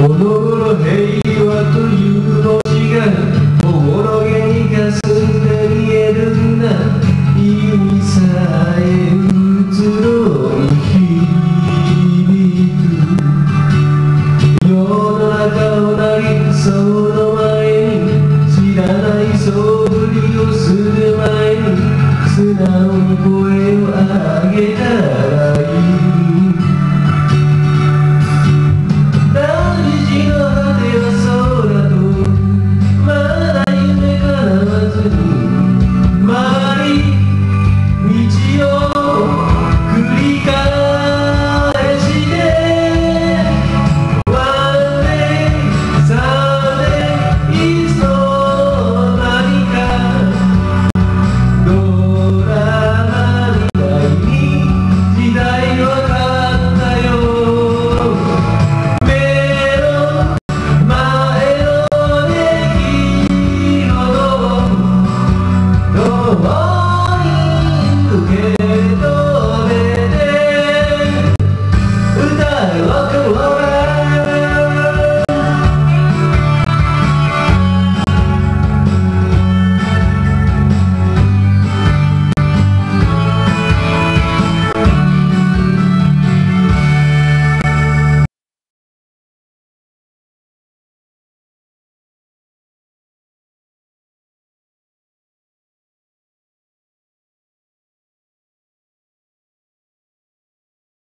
Onur hey Madura.